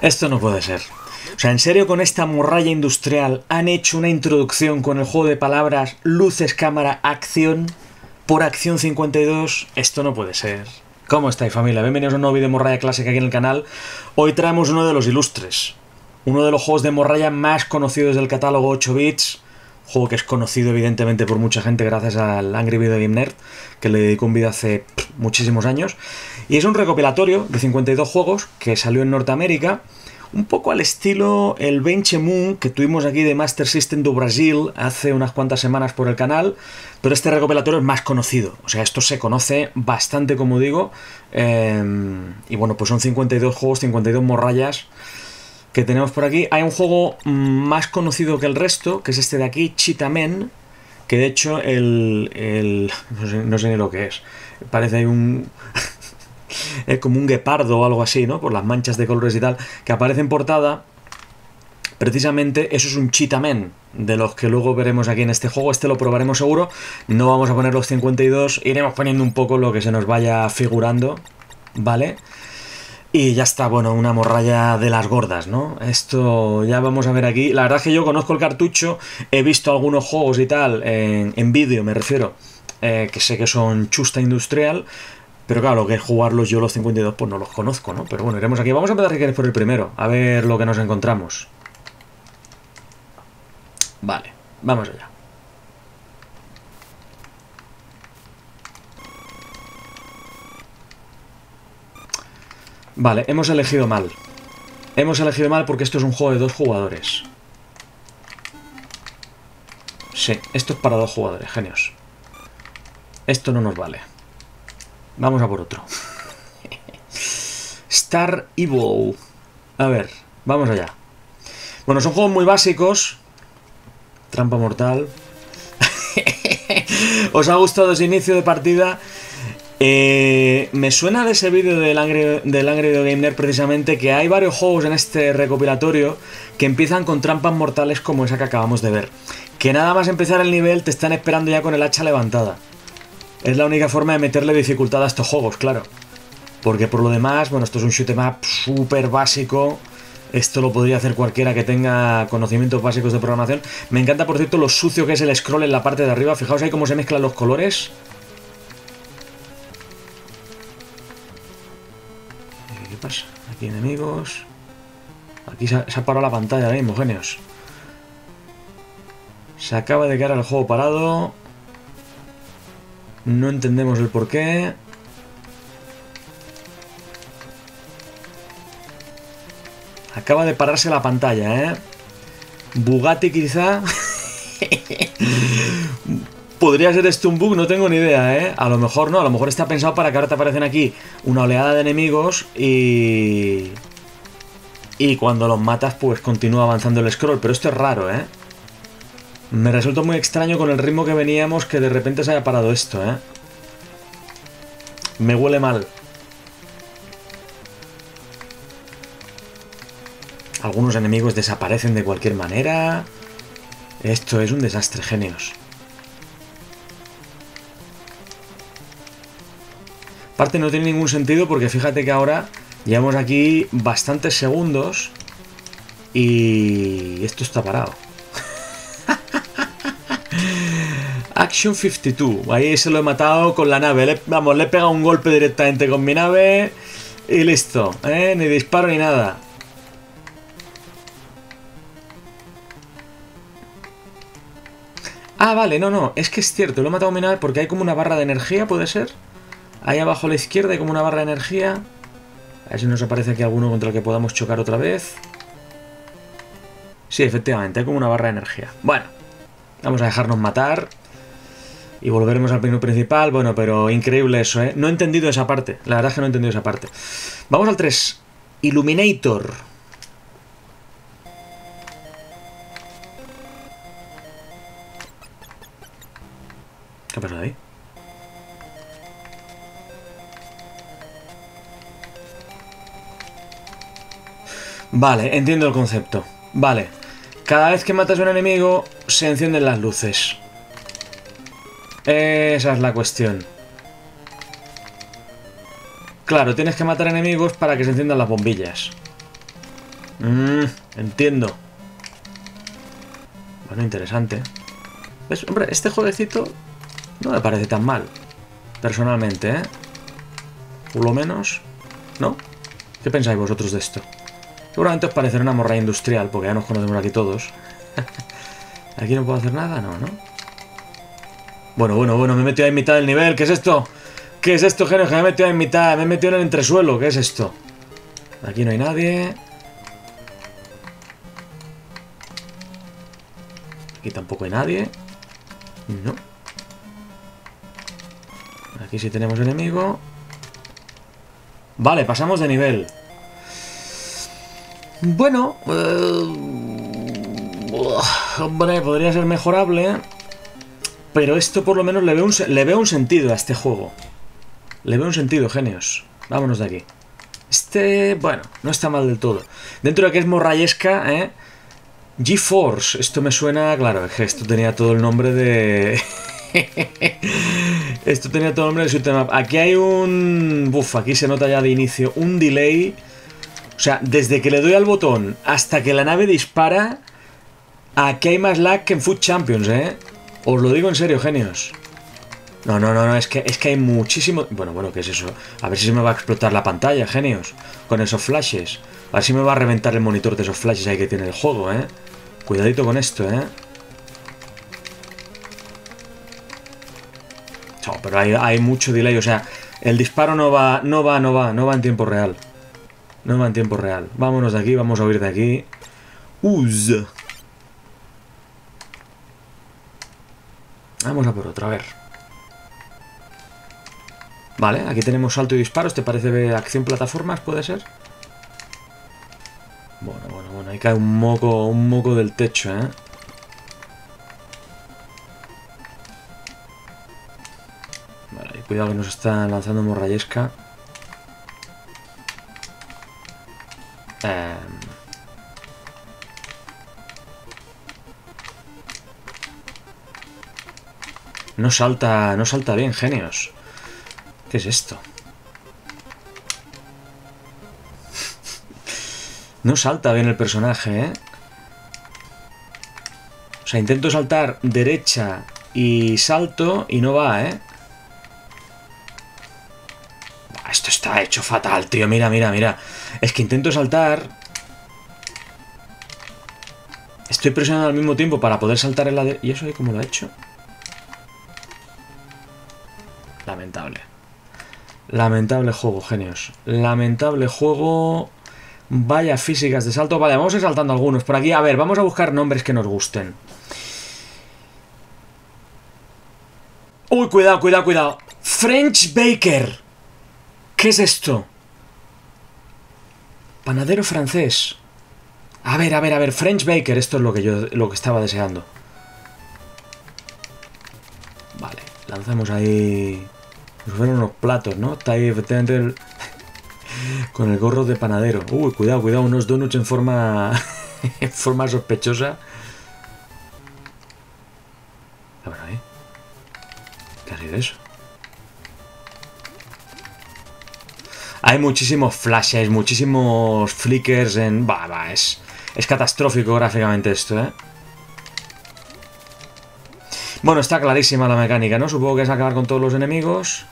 Esto no puede ser. O sea, en serio con esta morralla industrial han hecho una introducción con el juego de palabras luces, cámara, acción por acción 52. Esto no puede ser. ¿Cómo estáis familia? Bienvenidos a un nuevo vídeo de morralla clásica aquí en el canal. Hoy traemos uno de los ilustres. Uno de los juegos de morralla más conocidos del catálogo 8 bits. Juego que es conocido evidentemente por mucha gente gracias al Angry Video Game Nerd, que le dedicó un vídeo hace muchísimos años. Y es un recopilatorio de 52 juegos que salió en Norteamérica un poco al estilo el Benche Moon que tuvimos aquí de Master System do Brasil hace unas cuantas semanas por el canal, pero este recopilatorio es más conocido, o sea, esto se conoce bastante, como digo, em, y bueno, pues son 52 juegos, 52 morrayas que tenemos por aquí. Hay un juego más conocido que el resto, que es este de aquí, Chitamen, que de hecho el, no, sé, ni lo que es, parece un es como un guepardo o algo así, ¿no? Por las manchas de colores y tal, que aparece en portada. Precisamente eso es un cheatamen de los que luego veremos aquí en este juego. Este lo probaremos seguro. No vamos a poner los 52, iremos poniendo un poco lo que se nos vaya figurando, ¿vale? Y ya está, bueno, una morralla de las gordas, ¿no? Esto ya vamos a ver aquí. La verdad es que yo conozco el cartucho, he visto algunos juegos y tal, en, en vídeo me refiero, eh, que sé que son chusta industrial, pero claro, lo que es jugarlos yo los 52 pues no los conozco, ¿no? Pero bueno, iremos aquí. Vamos a empezar si queréis por el primero, a ver lo que nos encontramos. Vale, vamos allá. Vale, hemos elegido mal. Hemos elegido mal porque esto es un juego de dos jugadores. Sí, esto es para dos jugadores, genios. Esto no nos vale. Vamos a por otro. Star Evil. A ver, vamos allá. Bueno, son juegos muy básicos. Trampa mortal. ¿Os ha gustado ese inicio de partida? Eh, me suena de ese vídeo del Angry, del Angry precisamente que hay varios juegos en este recopilatorio que empiezan con trampas mortales como esa que acabamos de ver. Que nada más empezar el nivel te están esperando ya con el hacha levantada. Es la única forma de meterle dificultad a estos juegos, claro. Porque por lo demás, bueno, esto es un shoot em up súper básico. Esto lo podría hacer cualquiera que tenga conocimientos básicos de programación. Me encanta, por cierto, lo sucio que es el scroll en la parte de arriba. Fijaos ahí cómo se mezclan los colores. ¿Qué pasa? Aquí enemigos. Aquí se ha, se ha parado la pantalla ahora mismo, genios. Se acaba de quedar el juego parado. No entendemos el por qué. Acaba de pararse la pantalla, ¿eh? Bugatti quizá. Podría ser esto un bug, no tengo ni idea, ¿eh? A lo mejor no, a lo mejor está pensado para que ahora te aparecen aquí una oleada de enemigos y... Y cuando los matas, pues continúa avanzando el scroll. Pero esto es raro, ¿eh? Me resulta muy extraño con el ritmo que veníamos que de repente se haya parado esto, ¿eh? Me huele mal. Algunos enemigos desaparecen de cualquier manera. Esto es un desastre, genios. Aparte no tiene ningún sentido porque fíjate que ahora llevamos aquí bastantes segundos y esto está parado. Action 52. Ahí se lo he matado con la nave. Vamos, le he pegado un golpe directamente con mi nave y listo. ¿eh? Ni disparo ni nada. Ah, vale, no, no. Es que es cierto, lo he matado con mi nave porque hay como una barra de energía, ¿puede ser? Ahí abajo a la izquierda hay como una barra de energía. A ver si nos aparece aquí alguno contra el que podamos chocar otra vez. Sí, efectivamente, hay como una barra de energía. Bueno, vamos a dejarnos matar. Y volveremos al menú principal. Bueno, pero increíble eso, ¿eh? No he entendido esa parte. La verdad es que no he entendido esa parte. Vamos al 3. Illuminator. ¿Qué pasa ahí? Vale, entiendo el concepto. Vale. Cada vez que matas a un enemigo, se encienden las luces. Esa es la cuestión. Claro, tienes que matar enemigos para que se enciendan las bombillas. Mmm, entiendo. Bueno, interesante. Hombre, este jueguecito no me parece tan mal. Personalmente, ¿eh? Por lo menos, ¿no? ¿Qué pensáis vosotros de esto? Seguramente os parecerá una morra industrial, porque ya nos conocemos aquí todos. ¿Aquí no puedo hacer nada? No, ¿no? Bueno, bueno, bueno, me he metido en mitad del nivel. ¿Qué es esto? ¿Qué es esto, genio? Que me he metido en mitad. Me he metido en el entresuelo. ¿Qué es esto? Aquí no hay nadie. Aquí tampoco hay nadie. No. Aquí sí tenemos enemigo. Vale, pasamos de nivel. Bueno, eh, hombre, podría ser mejorable. Pero esto por lo menos le veo, un, le veo un sentido a este juego. Le veo un sentido, genios. Vámonos de aquí. Este, bueno, no está mal del todo. Dentro de que es morrayesca, ¿eh? GeForce. Esto me suena, claro, esto tenía todo el nombre de... esto tenía todo el nombre de su tema. Aquí hay un... Buf, aquí se nota ya de inicio un delay o sea, desde que le doy al botón hasta que la nave dispara, aquí hay más lag que en Food Champions, ¿eh? Os lo digo en serio, genios. No, no, no, no, es que, es que hay muchísimo... Bueno, bueno, ¿qué es eso? A ver si se me va a explotar la pantalla, genios. Con esos flashes. A ver si me va a reventar el monitor de esos flashes ahí que tiene el juego, ¿eh? Cuidadito con esto, ¿eh? No, pero hay, hay mucho delay, o sea, el disparo no va, no va, no va, no va en tiempo real. No va en tiempo real. Vámonos de aquí, vamos a huir de aquí. Uz. Vamos a por otro, a ver. Vale, aquí tenemos salto y disparos. ¿Te parece acción plataformas? ¿Puede ser? Bueno, bueno, bueno. Ahí cae un moco, un moco del techo, ¿eh? Vale, cuidado que nos está lanzando morrayesca. Em, no salta, no salta bien, genios. ¿Qué es esto? No salta bien el personaje, ¿eh? O sea, intento saltar derecha y salto y no va, ¿eh? Esto está hecho fatal, tío. Mira, mira, mira. Es que intento saltar. Estoy presionando al mismo tiempo para poder saltar en la. ¿Y eso ahí cómo lo ha hecho? Lamentable. Lamentable juego, genios. Lamentable juego. Vaya físicas de salto. Vale, vamos a ir saltando algunos por aquí. A ver, vamos a buscar nombres que nos gusten. Uy, cuidado, cuidado, cuidado. French Baker. ¿Qué es esto? Panadero francés. A ver, a ver, a ver. French Baker. Esto es lo que yo lo que estaba deseando. Vale. Lanzamos ahí... Nos fueron unos platos, ¿no? Está ahí efectivamente el... Con el gorro de panadero. Uy, cuidado, cuidado. Unos donuts en forma... en forma sospechosa. A ver ahí. ¿Qué ha sido eso? Hay muchísimos flashes, muchísimos flickers en... Va, va, es, es catastrófico gráficamente esto, ¿eh? Bueno, está clarísima la mecánica, ¿no? Supongo que es acabar con todos los enemigos.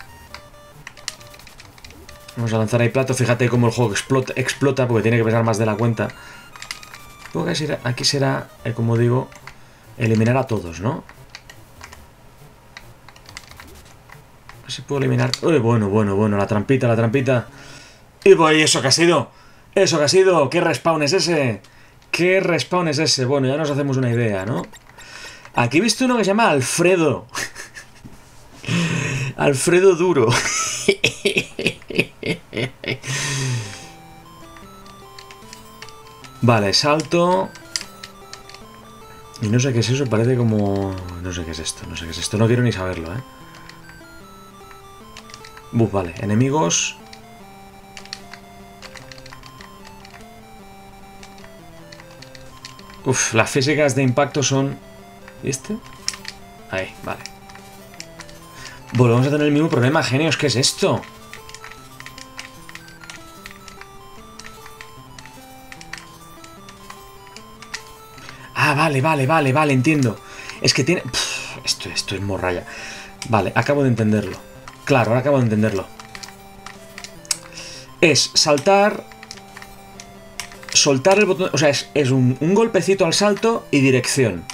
Vamos a lanzar ahí plato. Fíjate cómo el juego explota, porque tiene que pesar más de la cuenta. Aquí será, eh, como digo, eliminar a todos, ¿no? A ver si puedo eliminar... Uy, bueno, bueno, bueno, la trampita, la trampita. Y voy, ¿eso que ha sido? ¿Eso que ha sido? ¿Qué respawn es ese? ¿Qué respawn es ese? Bueno, ya nos hacemos una idea, ¿no? Aquí he visto uno que se llama Alfredo. Alfredo Duro. vale, salto. Y no sé qué es eso, parece como... No sé qué es esto, no sé qué es esto. No quiero ni saberlo, ¿eh? Vale. Enemigos... Uf, las físicas de impacto son... ¿Y este? Ahí, vale. Volvemos a tener el mismo problema, genios. ¿Qué es esto? Vale, vale, vale, entiendo. Es que tiene... esto, esto es morralla. Vale, acabo de entenderlo. Claro, ahora acabo de entenderlo. Es saltar... Soltar el botón... O sea, es, un, golpecito al salto y dirección.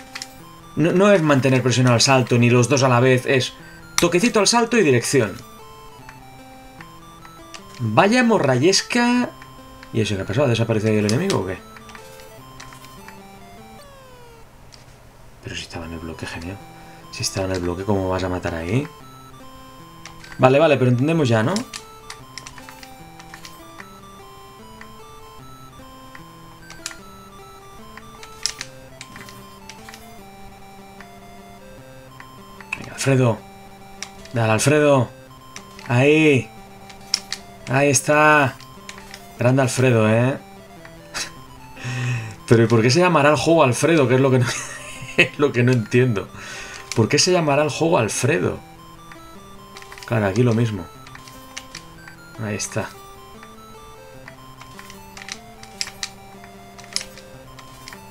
No, no es mantener presionado al salto, ni los dos a la vez. Es toquecito al salto y dirección. Vaya morrayesca... ¿Y eso qué ha pasado? ¿Ha el enemigo o qué? Pero si estaba en el bloque, genial. Si estaba en el bloque, ¿cómo vas a matar ahí? Vale, vale, pero entendemos ya, ¿no? Venga, Alfredo. Dale, Alfredo. Ahí. Ahí está. Grande Alfredo, ¿eh? Pero ¿y por qué se llamará el juego Alfredo? Que es lo que no, es lo que no entiendo. ¿Por qué se llamará el juego Alfredo? Claro, aquí lo mismo. Ahí está.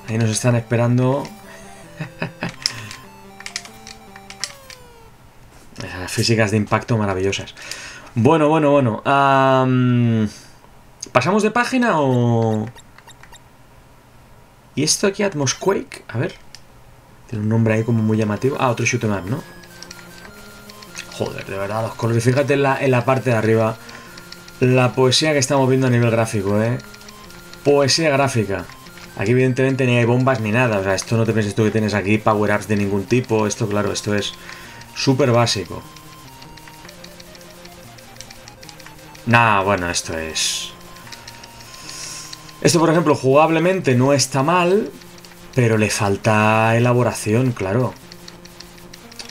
Ahí nos están esperando. Esas físicas de impacto maravillosas. Bueno, bueno, bueno. ¿Pasamos de página o...? ¿Y esto aquí, Atmosquake? A ver. Tiene un nombre ahí como muy llamativo. Ah, otro shoot up, ¿no? Joder, de verdad, los colores. Fíjate en la, en la parte de arriba. La poesía que estamos viendo a nivel gráfico, ¿eh? Poesía gráfica. Aquí evidentemente ni hay bombas ni nada. O sea, esto no te pienses tú que tienes aquí power-ups de ningún tipo. Esto, claro, esto es súper básico. Nah, bueno, esto es... Esto, por ejemplo, jugablemente no está mal, pero le falta elaboración, claro.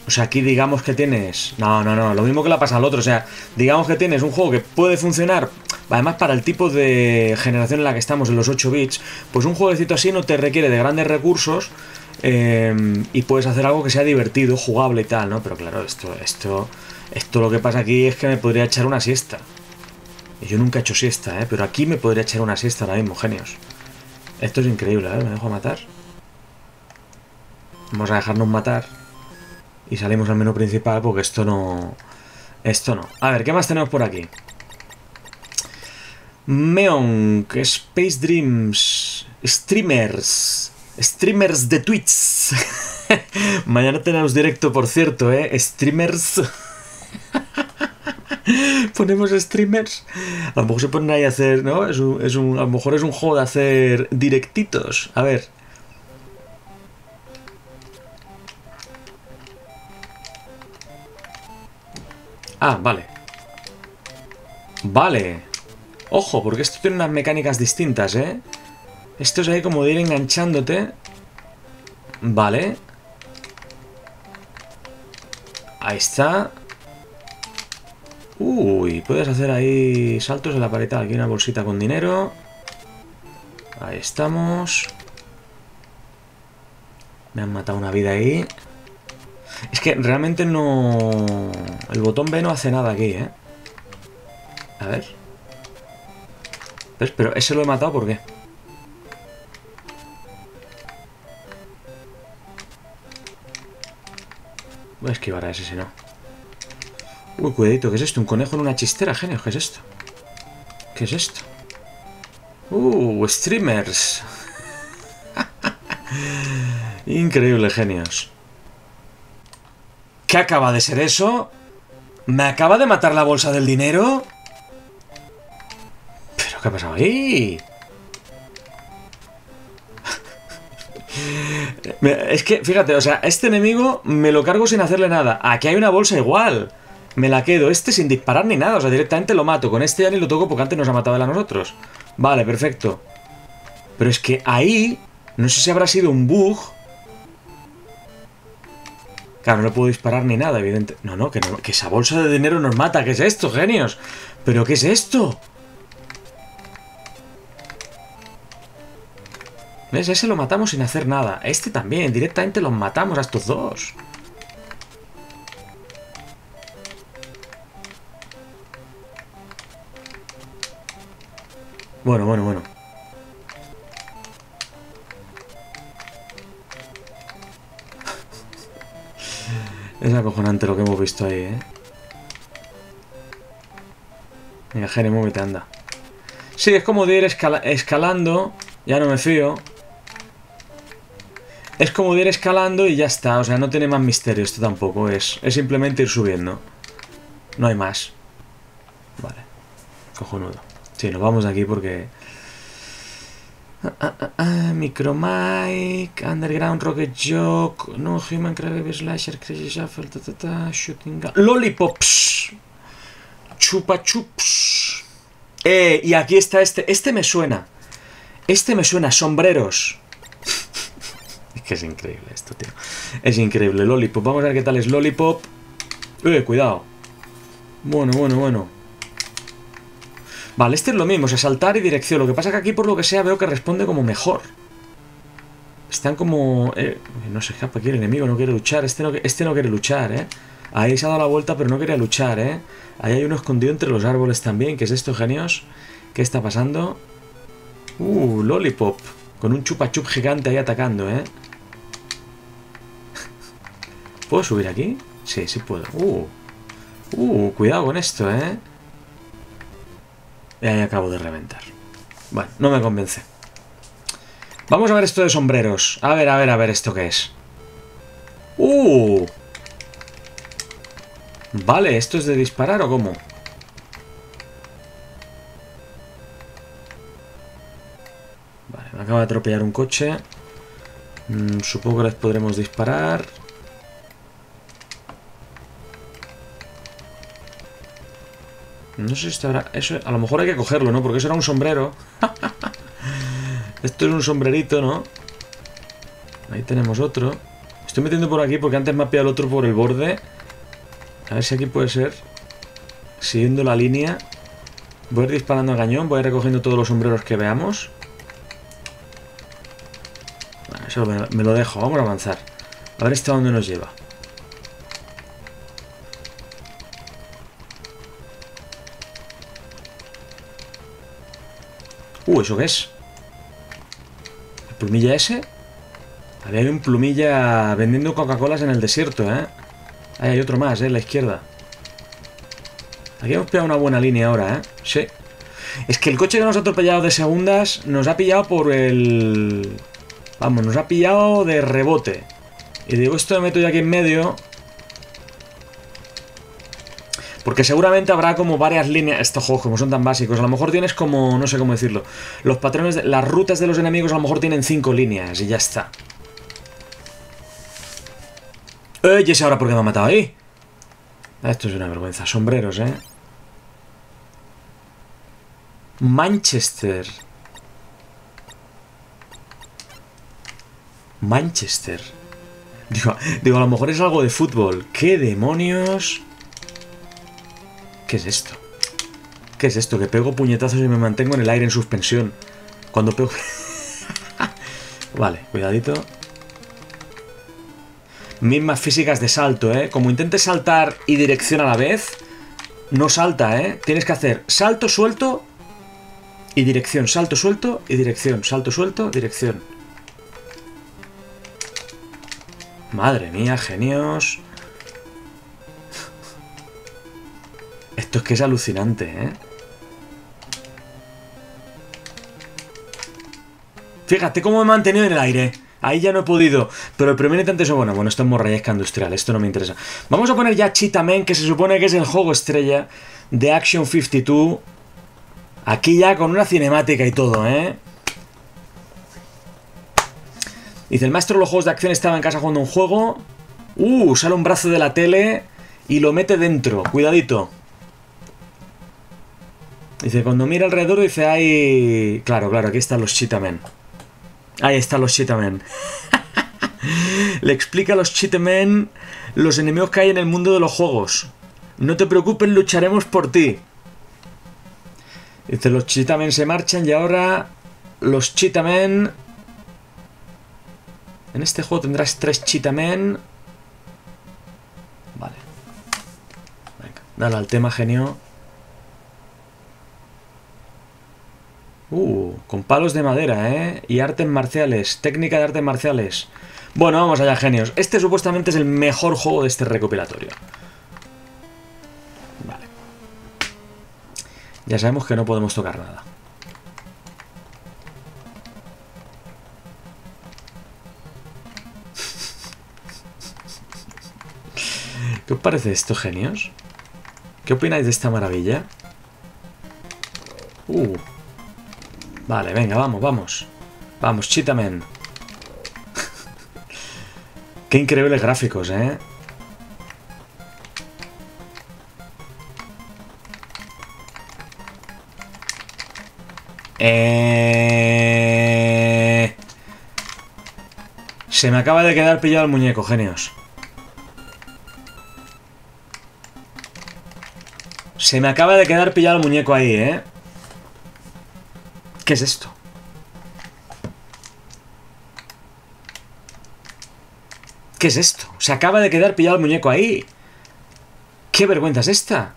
O sea, aquí digamos que tienes... No, no, no, lo mismo que le pasa al otro. O sea, digamos que tienes un juego que puede funcionar, además para el tipo de generación en la que estamos, en los 8 bits, pues un jueguecito así no te requiere de grandes recursos eh, y puedes hacer algo que sea divertido, jugable y tal, ¿no? Pero claro, esto, esto, esto lo que pasa aquí es que me podría echar una siesta. Yo nunca he hecho siesta, ¿eh? Pero aquí me podría echar una siesta ahora mismo, genios. Esto es increíble, ¿eh? Me dejo matar. Vamos a dejarnos matar. Y salimos al menú principal porque esto no... Esto no. A ver, ¿qué más tenemos por aquí? Meonk, Space Dreams, Streamers, Streamers de Twitch. Mañana tenemos directo, por cierto, ¿eh? Streamers. Ponemos streamers. A lo mejor se ponen ahí a hacer, ¿no? Es un, a lo mejor es un juego de hacer directitos. A ver. Ah, vale. Vale. Ojo, porque esto tiene unas mecánicas distintas, ¿eh? Esto es ahí como de ir enganchándote. Vale. Ahí está. Uy, puedes hacer ahí saltos en la pared. Aquí una bolsita con dinero. Ahí estamos. Me han matado una vida ahí. Es que realmente no... El botón B no hace nada aquí, ¿eh? A ver. Pero ese lo he matado, ¿por qué? Voy a esquivar a ese si no. Uy, cuidadito, ¿qué es esto? Un conejo en una chistera, genio, ¿qué es esto? ¿Qué es esto? Uh, streamers. Increíble, genios. ¿Qué acaba de ser eso? ¿Me acaba de matar la bolsa del dinero? ¿Pero qué ha pasado ahí? es que, fíjate, o sea, este enemigo me lo cargo sin hacerle nada. Aquí hay una bolsa igual. Me la quedo. Este sin disparar ni nada. O sea, directamente lo mato. Con este ya ni lo toco porque antes nos ha matado a nosotros. Vale, perfecto. Pero es que ahí... No sé si habrá sido un bug Claro, no puedo disparar ni nada, evidente. No, no, que, que esa bolsa de dinero nos mata. ¿Qué es esto, genios? ¿Pero qué es esto? ¿Ves? Ese lo matamos sin hacer nada. Este también, directamente los matamos a estos dos. Bueno, bueno, bueno. Es acojonante lo que hemos visto ahí, ¿eh? Venga, Jeremy, móvete, anda. Sí, es como de ir escalando. Ya no me fío. Es como de ir escalando y ya está. O sea, no tiene más misterio esto tampoco. Es, es simplemente ir subiendo. No hay más. Vale. Cojonudo. Sí, nos vamos de aquí porque... Ah, ah, ah, Micromic, Underground Rocket Joke, No Human Crab Slasher, Crazy Shuffle, ta, ta, ta, Shooting Gun, Lollipops, Chupa Chups. Eh, y aquí está este. Este me suena. Este me suena. Sombreros. es que es increíble esto, tío. Es increíble. Lollipop. Vamos a ver qué tal es Lollipop. Eh, cuidado. Bueno, bueno, bueno. Vale, este es lo mismo, o sea, saltar y dirección. Lo que pasa que aquí, por lo que sea, veo que responde como mejor. Están como... Eh, no se escapa aquí el enemigo, no quiere luchar. Este no, este no quiere luchar, ¿eh? Ahí se ha dado la vuelta, pero no quería luchar, ¿eh? Ahí hay uno escondido entre los árboles también. ¿Qué es esto, genios? ¿Qué está pasando? Uh, Lollipop. Con un chupa chup gigante ahí atacando, ¿eh? ¿Puedo subir aquí? Sí, sí puedo. Uh. Uh, cuidado con esto, ¿eh? Y ahí acabo de reventar. Bueno, no me convence. Vamos a ver esto de sombreros. A ver, a ver, a ver esto qué es. ¡Uh! Vale, ¿esto es de disparar o cómo? Vale, me acaba de atropellar un coche. Mm, supongo que les podremos disparar. No sé si estará... Eso, a lo mejor hay que cogerlo, ¿no? Porque eso era un sombrero. Esto es un sombrerito, ¿no? Ahí tenemos otro. Estoy metiendo por aquí porque antes me ha pillado el otro por el borde. A ver si aquí puede ser. Siguiendo la línea. Voy a ir disparando al cañón. Voy a ir recogiendo todos los sombreros que veamos. eso me, lo dejo. Vamos a avanzar. A ver esto a dónde nos lleva. Uh, ¿eso qué es? ¿El plumilla ese? Había un plumilla vendiendo Coca-Colas en el desierto, ¿eh? Ahí hay otro más, ¿eh? En la izquierda. Aquí hemos pillado una buena línea ahora, ¿eh? Sí. Es que el coche que nos ha atropellado de segundas nos ha pillado por el... Vamos, nos ha pillado de rebote. Y digo, esto me meto yo aquí en medio porque seguramente habrá como varias líneas. Estos juegos, como son tan básicos, a lo mejor tienes como. No sé cómo decirlo. Los patrones. De, las rutas de los enemigos a lo mejor tienen cinco líneas y ya está. ¡Eh! ¿Y ese ahora por qué me ha matado ahí? Esto es una vergüenza. Sombreros, ¿eh? Manchester. Manchester. Digo, digo, a lo mejor es algo de fútbol. ¿Qué demonios? ¿Qué es esto? ¿Qué es esto? Que pego puñetazos y me mantengo en el aire en suspensión. Cuando pego... vale, cuidadito. Mismas físicas de salto, ¿eh? Como intentes saltar y dirección a la vez, no salta, ¿eh? Tienes que hacer salto, suelto y dirección. Salto, suelto y dirección. Salto, suelto, dirección. Madre mía, genios. Esto es que es alucinante, ¿eh? Fíjate cómo me he mantenido en el aire. Ahí ya no he podido. Pero el primer intento es bueno. Bueno, esto es morrayesca industrial. Esto no me interesa. Vamos a poner ya Cheetah Man, que se supone que es el juego estrella de Action 52. Aquí ya con una cinemática y todo, ¿eh? Dice, el maestro de los juegos de acción estaba en casa jugando un juego. Uh, sale un brazo de la tele y lo mete dentro. Cuidadito. Dice, cuando mira alrededor, dice, hay... Claro, claro, aquí están los Cheetamen. Ahí están los Cheetamen. Le explica a los Cheetamen los enemigos que hay en el mundo de los juegos. No te preocupes, lucharemos por ti. Dice, los Cheetamen se marchan y ahora los Cheetamen... En este juego tendrás tres Cheetamen. Vale. Venga, dale al tema genio. Uh, con palos de madera, ¿eh? Y artes marciales, técnica de artes marciales. Bueno, vamos allá, genios. Este supuestamente es el mejor juego de este recopilatorio. Vale. Ya sabemos que no podemos tocar nada. ¿Qué os parece esto, genios? ¿Qué opináis de esta maravilla? Uh. Vale, venga, vamos, vamos. Vamos, Chitamen. Qué increíbles gráficos, ¿eh? Eh... Se me acaba de quedar pillado el muñeco, genios. Se me acaba de quedar pillado el muñeco ahí, ¿eh? ¿Qué es esto? ¿Qué es esto? Se acaba de quedar pillado el muñeco ahí. ¿Qué vergüenza es esta?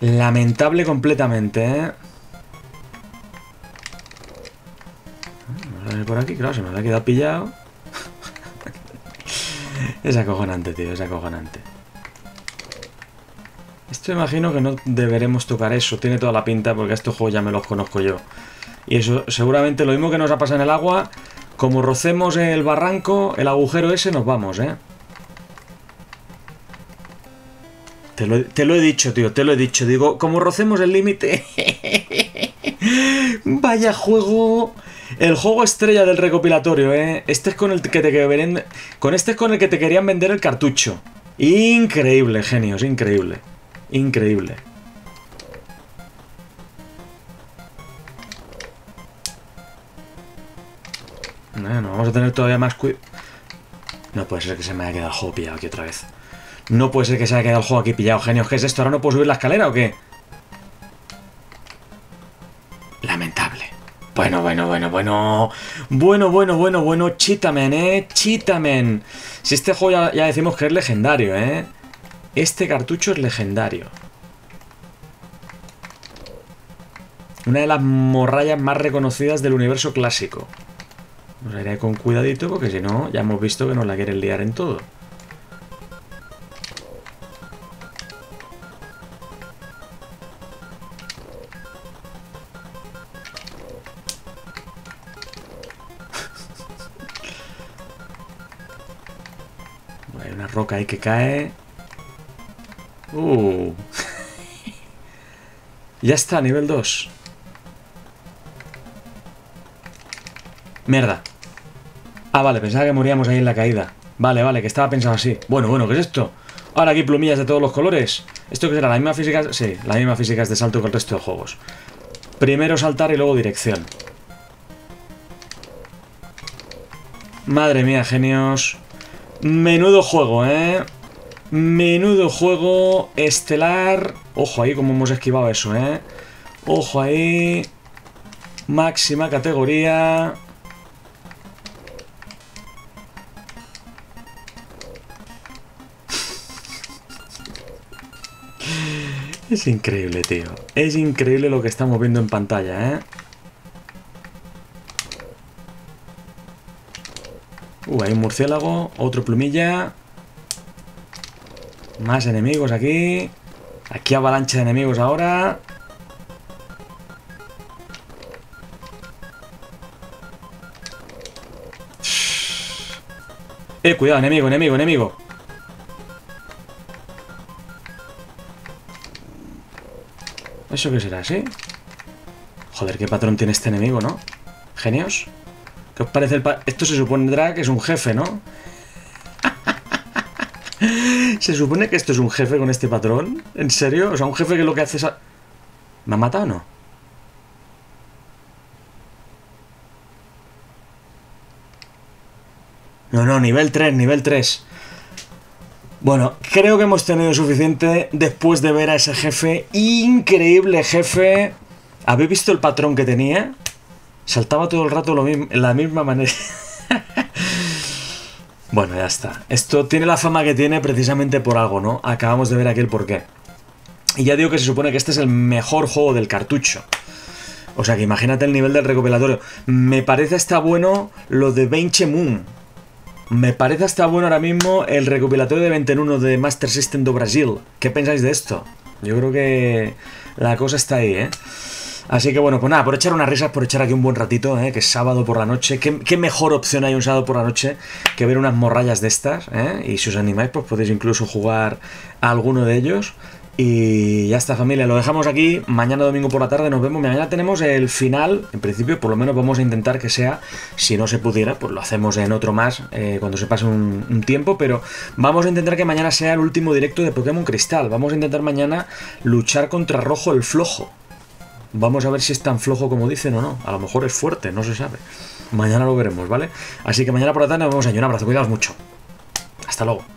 Lamentable completamente, ¿eh? Por aquí, claro, se me había quedado pillado. es acojonante, tío, es acojonante. Esto imagino que no deberemos tocar eso, tiene toda la pinta porque estos juegos ya me los conozco yo. Y eso seguramente lo mismo que nos ha pasado en el agua, como rocemos el barranco, el agujero ese, nos vamos, ¿eh? Te lo, he dicho, tío, te lo he dicho. Digo, como rocemos el límite. Vaya juego. El juego estrella del recopilatorio, ¿eh? Este es con el que te querían... Con este es con el que te querían vender el cartucho. Increíble, genios, increíble. Increíble. Bueno, vamos a tener todavía más cuidado. No puede ser que se me haya quedado el juego pillado aquí otra vez. No puede ser que se haya quedado el juego aquí pillado, genios. ¿Qué es esto? ¿Ahora no puedo subir la escalera o qué? Bueno, bueno, bueno, bueno. Bueno, bueno, bueno, bueno. Chitamen, eh. Chitamen. Si este juego ya, ya decimos que es legendario, eh. Este cartucho es legendario. Una de las morrayas más reconocidas del universo clásico. Nos iré con cuidadito porque si no, ya hemos visto que nos la quieren liar en todo. Roca ahí que cae. Uh. ya está, nivel 2. Mierda. Ah, vale, pensaba que moríamos ahí en la caída. Vale, vale, que estaba pensado así. Bueno, bueno, ¿qué es esto? Ahora aquí plumillas de todos los colores. ¿Esto qué será? ¿La misma física? Sí, la misma física es de salto que el resto de juegos. Primero saltar y luego dirección. Madre mía, genios. Menudo juego, ¿eh? Menudo juego estelar. Ojo ahí como hemos esquivado eso, ¿eh? Ojo ahí. Máxima categoría. Es increíble, tío. Es increíble lo que estamos viendo en pantalla, ¿eh? Uh, hay un murciélago, otro plumilla. Más enemigos aquí. Aquí avalancha de enemigos ahora. Eh, cuidado, enemigo, enemigo, enemigo. ¿Eso qué será, sí? Joder, qué patrón tiene este enemigo, ¿no? Genios. ¿Qué os parece el Esto se supondrá que es un jefe, ¿no? ¿Se supone que esto es un jefe con este patrón? ¿En serio? O sea, un jefe que lo que hace es... ¿Me ha matado o no? No, no, nivel 3, nivel 3. Bueno, creo que hemos tenido suficiente después de ver a ese jefe. Increíble jefe. ¿Habéis visto el patrón que tenía? Saltaba todo el rato lo mismo, la misma manera. Bueno, ya está. Esto tiene la fama que tiene precisamente por algo, ¿no? Acabamos de ver aquí el porqué. Y ya digo que se supone que este es el mejor juego del cartucho. O sea que imagínate el nivel del recopilatorio. Me parece hasta bueno lo de Benche Moon. Me parece hasta bueno ahora mismo el recopilatorio de 21 de Master System do Brasil. ¿Qué pensáis de esto? Yo creo que la cosa está ahí, ¿eh? Así que bueno, pues nada, por echar unas risas, por echar aquí un buen ratito, ¿eh? que es sábado por la noche. ¿Qué, mejor opción hay un sábado por la noche que ver unas morrayas de estas? ¿eh? Y si os animáis, pues podéis incluso jugar a alguno de ellos. Y ya está familia, lo dejamos aquí. Mañana domingo por la tarde nos vemos. Mañana tenemos el final. En principio, por lo menos vamos a intentar que sea, si no se pudiera, pues lo hacemos en otro más eh, cuando se pase un, un, tiempo. Pero vamos a intentar que mañana sea el último directo de Pokémon Cristal. Vamos a intentar mañana luchar contra Rojo el Flojo. Vamos a ver si es tan flojo como dicen o no. A lo mejor es fuerte, no se sabe. Mañana lo veremos, ¿vale? Así que mañana por la tarde nos vemos ahí. Un abrazo, cuidaos mucho. Hasta luego.